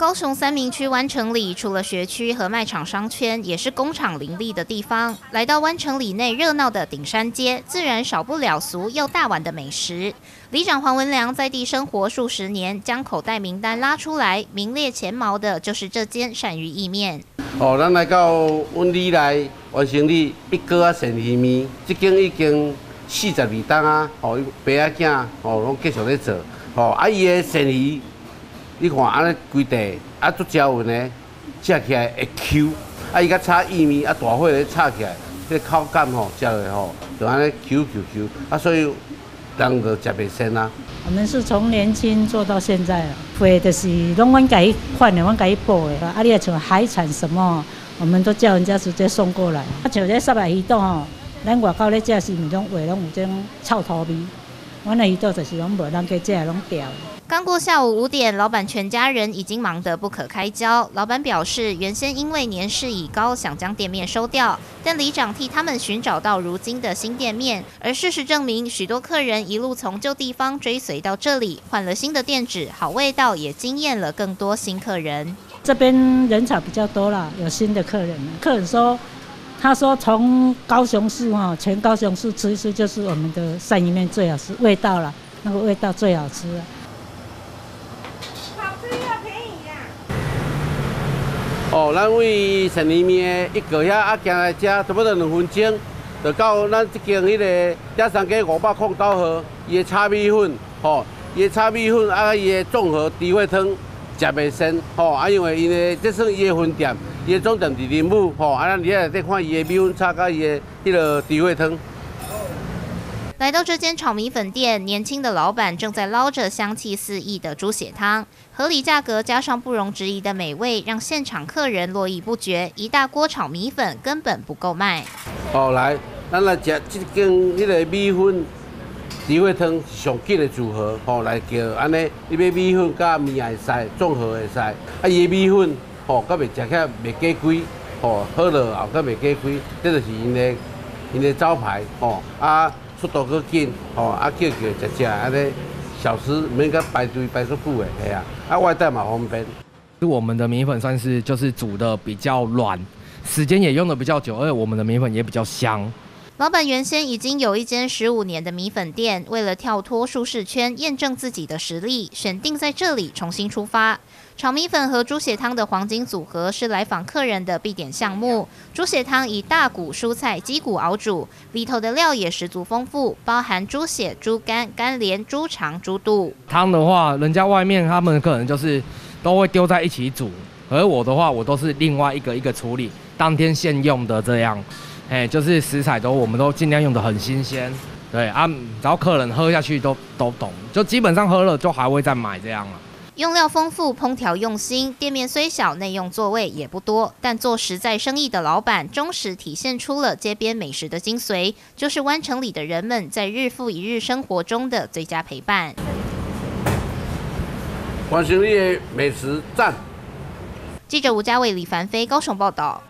高雄三明区湾城里，除了学区和卖场商圈，也是工厂林立的地方。来到湾城里内热闹的顶山街，自然少不了俗又大碗的美食。里长黄文良在地生活数十年，将口袋名单拉出来，名列前茅的就是这间鳝鱼意面。哦，咱来到阮里来完成里一哥啊鳝鱼面，这间已经四十二档啊，哦，爸仔囝哦拢继续在做，哦，啊伊的鳝鱼。你看安尼规地啊，足招稳的，食起来会 Q，啊伊甲炒薏米啊，大火咧炒起来，迄口感吼，食落吼，就安尼 Q Q Q，啊所以人就食袂生啊。我们是从年轻做到现在，会就是拢阮家己款的，阮家己补的。啊，你像海产什么，我们都叫人家直接送过来。啊，像这三百鱼肚吼，咱外口咧食是毋种话拢有种臭土味，刚过下午五点，老板全家人已经忙得不可开交。老板表示，原先因为年事已高，想将店面收掉，但里长替他们寻找到如今的新店面。而事实证明，许多客人一路从旧地方追随到这里，换了新的店址，好味道也惊艳了更多新客人。这边人潮比较多了，有新的客人。客人说，他说从高雄市哈，全高雄市吃一吃就是我们的鳝鱼面最好吃，味道了，那个味道最好吃。哦，咱位鳝鱼面一个遐啊，行来吃差不多两分钟，就到咱这间迄个嘉山街五百空刀号，伊的炒米粉，吼，伊的炒米粉啊，伊的综合猪血汤，食袂生，吼，啊，因为因为这算伊的分店，伊的总店伫林武，吼，啊，咱伫遐内底看伊的米粉炒甲伊的迄个猪血汤。来到这间炒米粉店，年轻的老板正在捞着香气四溢的猪血汤，合理价格加上不容置疑的美味，让现场客人络绎不绝。一大锅炒米粉根本不够卖。哦，来，咱来食这间迄个米粉猪血汤上吉的组合，吼，来叫安尼，你买米粉加面也会使，综合会使。啊，伊米粉，吼，佮袂食起来袂过贵，吼，好了后佮袂过贵，这就是因的因的招牌，吼，啊。速度够紧，吼，啊叫叫食食，安尼小时免甲排队排出久的，系啊，啊外带嘛方便。是我们的米粉算是就是煮的比较软，时间也用的比较久，而且我们的米粉也比较香。老板原先已经有一间十五年的米粉店，为了跳脱舒适圈，验证自己的实力，选定在这里重新出发。炒米粉和猪血汤的黄金组合是来访客人的必点项目。猪血汤以大骨蔬菜鸡骨熬煮，里头的料也十足丰富，包含猪血、猪肝、肝连、猪肠、猪肚。汤的话，人家外面他们可能就是都会丢在一起煮，而我的话，我都是另外一个一个处理，当天现用的这样。哎，就是食材都，我们都尽量用的很新鲜，对啊，只要客人喝下去都都懂，就基本上喝了就还会再买这样了。用料丰富，烹调用心，店面虽小，内用座位也不多，但做实在生意的老板，忠实体现出了街边美食的精髓，就是湾城里的人们在日复一日生活中的最佳陪伴。湾城里的美食赞。记者吴家伟、李凡飞高雄报道。